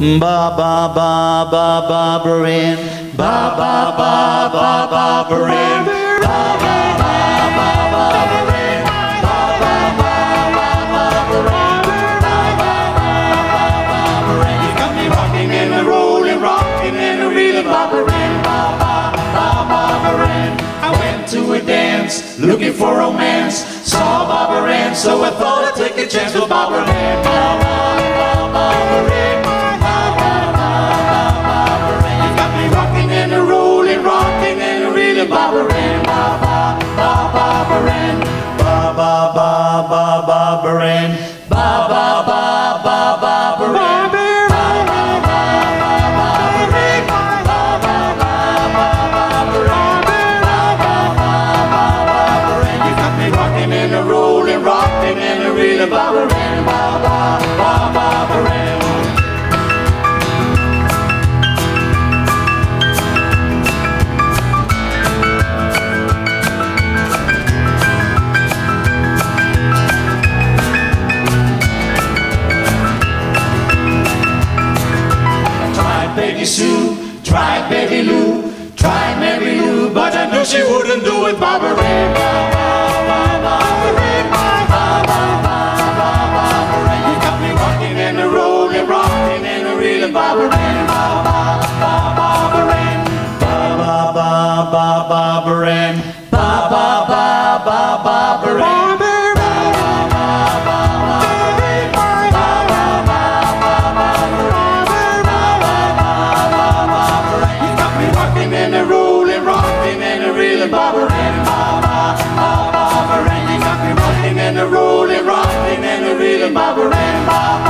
Ba ba ba ba Barbara Ann. Ba ba ba ba Barbara Ann. Ba ba ba ba Barbara Ann. Ba ba ba ba Barbara Ann. Ba ba ba ba Barbara Ann. You got me rocking and a rolling, rocking and a reeling, Barbara Ann. Ba ba ba Barbara Ann. I went to a dance looking for romance. Saw Barbara Ann, so I thought I'd take a chance with Barbara Ann. A Ann. Ba ba ba Barbara Ann. Tried Betty Sue, tried Betty Lou, tried Mary Lou, but I knew she wouldn't do it. Barbara Barbara Ann, ba, ba, ba, Barbara Ann, ba, ba, ba, ba, Barbara Ann, ba, ba, ba, ba, Barbara Ann. You got me rocking and a rolling, rocking and a reeling, Barbara Ann, ba, ba, ba, Barbara Ann. You got me rocking and a rolling, rocking and a reeling, Barbara Ann, ba,